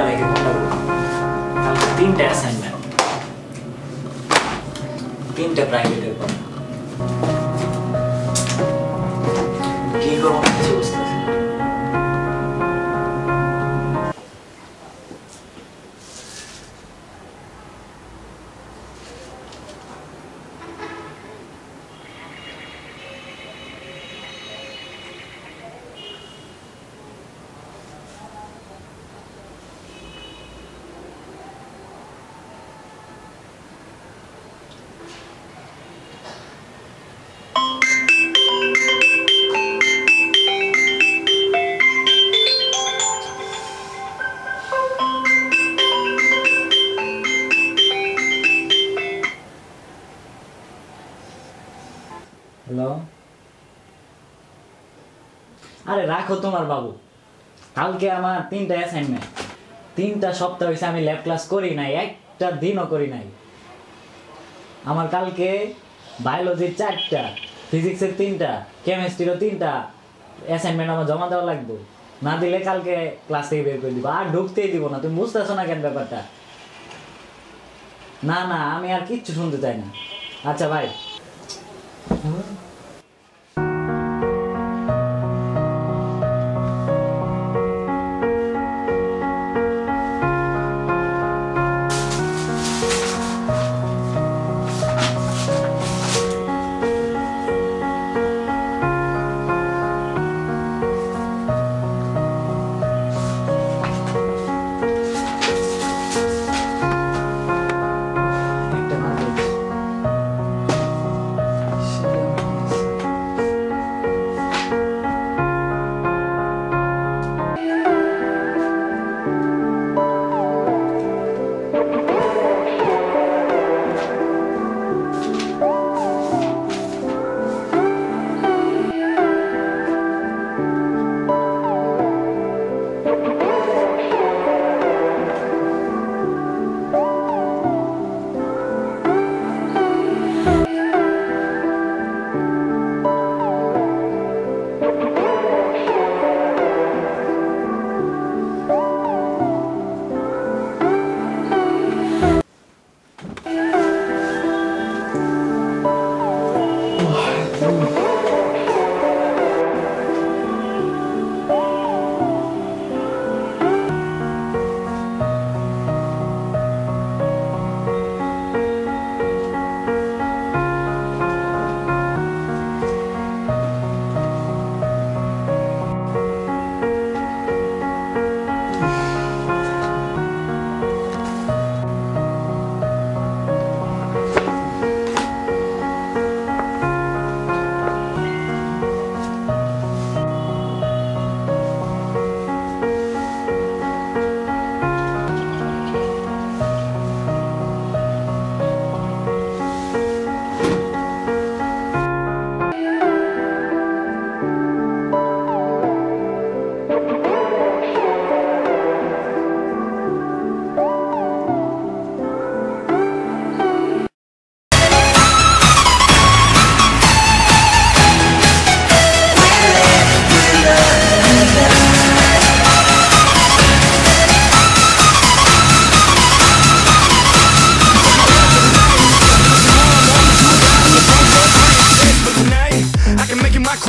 Now I can now তিনটা assignment তিনটা প্রাইভেটের কি করব রাখো তোমার বাবু। কালকে আমার তিনটা অ্যাসাইনমেন্ট তিনটা সপ্তাহ হয়েছে আমি ল্যাব ক্লাস করি নাই, একটা দিনও করি নাই। আমার কালকে বায়োলজির চারটা ফিজিক্সের তিনটা কেমিস্ট্রিরও তিনটা অ্যাসাইনমেন্ট আমার জমা দেওয়া লাগবে। না দিলে কালকে ক্লাস থেকে বের করে দিব। আর ঢুকতেই দিব না, তুমি বুঝতেছো না কেন ব্যাপারটা? না না, আমি আর কিচ্ছু শুনতে চাই না। আচ্ছা ভাই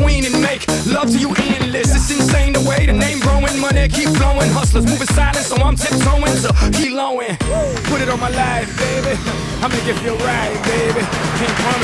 queen and make love to you endless. It's insane the way the name growing, money keep flowing. Hustlers moving silent, so I'm tiptoeing, so keep lowing. Put it on my life, baby. I make it feel right, baby. Can't promise.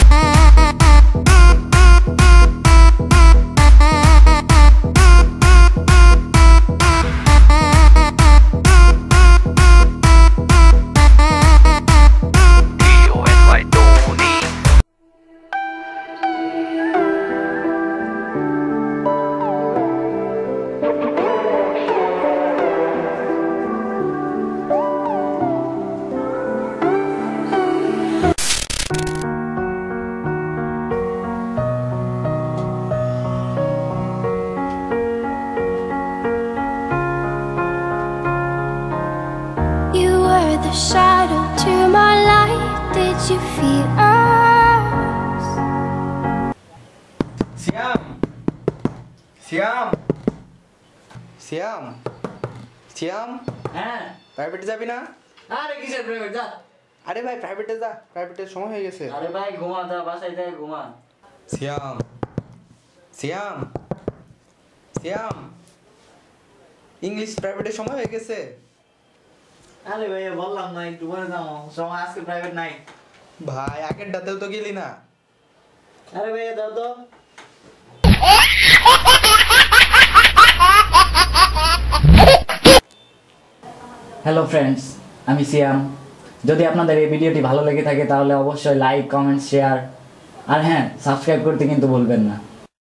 Shadow to my light. Did you feel us? শ্যাম শ্যাম শ্যাম শ্যাম হ্যাঁ। প্রাইভেটে যাবি না? আরে কিসের private যা। আরে ভাই প্রাইভেটে যা। প্রাইভেটের সময় হয়ে গেছে। আরে ভাই ঘুমা যা বাসায় যাই ঘুমা। সিয়াম সিয়াম সিয়াম ইংলিশ প্রাইভেটের সময় হয়ে গেছে। আরে ভাই বললাম না একটু সময় আজকে প্রাইভেট নাই ভাই আগের ডাতেও তো গেলি না। আরে ভাই দাও তো। হ্যালো ফ্রেন্ডস আমি সিয়াম। যদি আপনাদের এই ভিডিওটি ভালো লেগে থাকে তাহলে অবশ্যই লাইক কমেন্ট শেয়ার আর হ্যাঁ সাবস্ক্রাইব করতে কিন্তু ভুলবেন না।